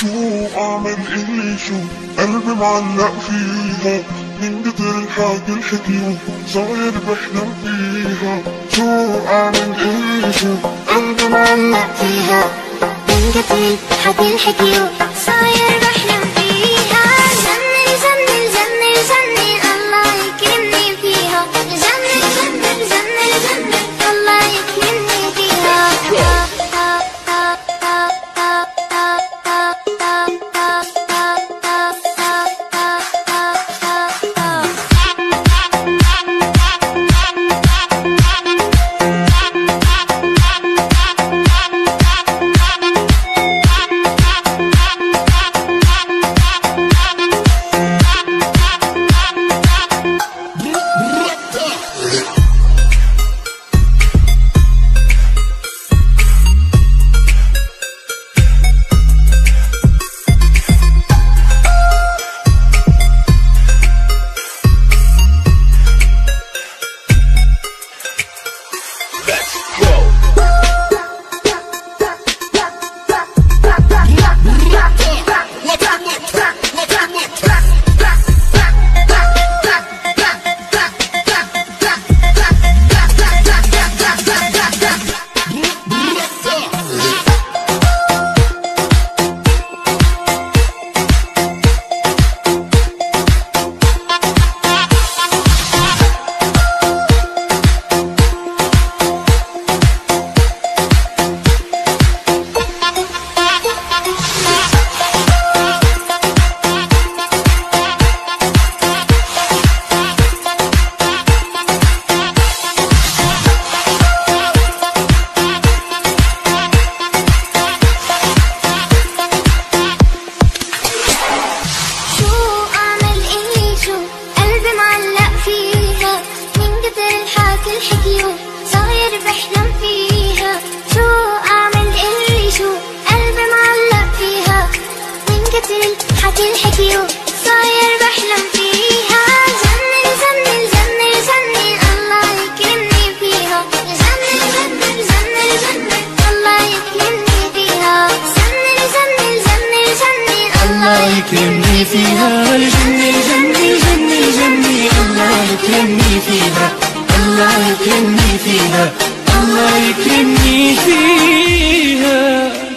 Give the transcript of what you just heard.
شو اعمل اللي شو قلبي معلق فيها. من قدر الحاجة الحكيو صاير بحلم فيها. شو اعمل اللي شو قلبي معلق فيها. من قدر الحاجة الحكيو صاير يكرمني فيها الله يكرمني فيها الله يكرمني فيها الله يكرمني فيها